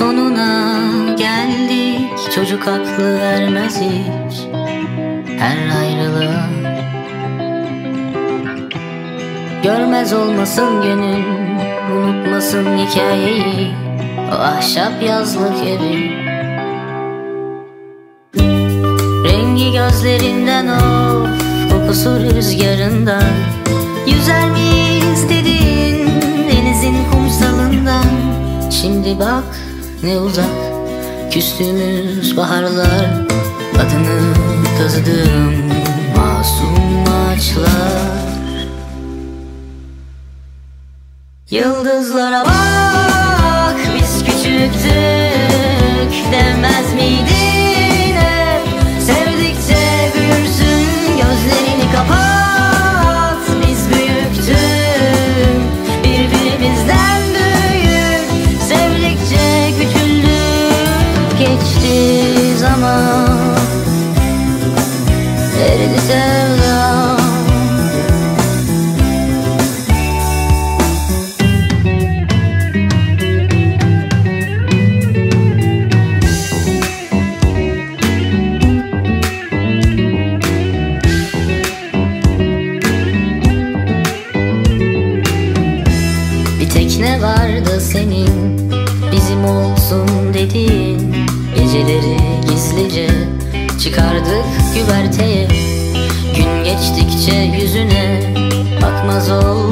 Sonuna geldik. Çocuk aklı ermez hiç Her ayrılığa. Görmez olmasın gönül Unutmasın hikayeyi. O ahşap yazlık evi. Rengi gözlerinden of Kokusu rüzgarından. Yüzer miyiz dedin Denizin kumsalından. Şimdi bak ne uzak Küstüğümüz baharlar Adını kazıdığım masum ağaçlar. Yıldızlara bak geçti zaman eridi sevdam Bir tekne vardı senin Bizim olsun dediğin Geceleri gizlice Çıkardık güverteye. Gün geçtikçe yüzüne Bakmaz oldun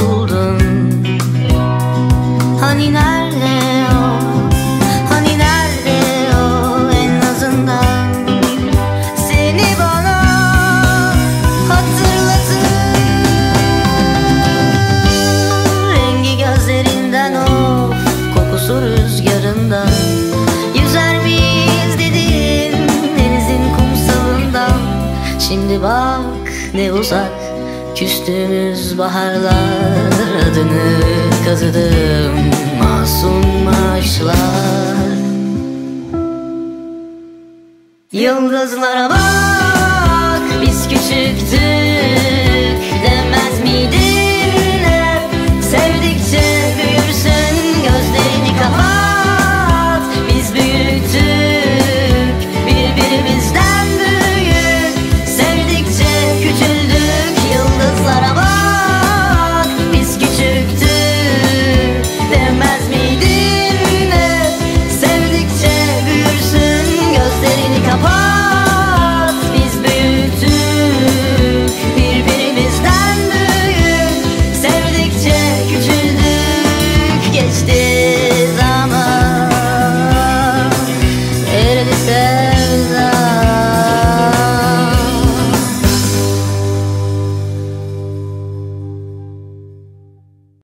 Şimdi bak ne uzak Küstüğümüz baharlar Adını kazıdım. Masum ağaçlar. Yıldızlara bak biz küçüktük